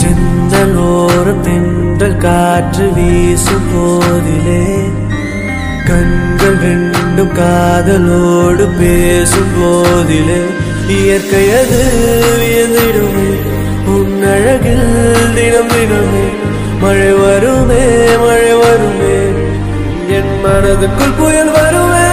ஜன்னலோரம் தென்றல் காற்று வீசும் போதிலே கண்கள் ரெண்டும் காதலோடு பேசும் போதிலே இயற்கையது வியந்திடுமே. உன் அழகில் தினம் தினமே மழை வருமே மழை வருமே என் மனதுக்குள் புயல் வருமே.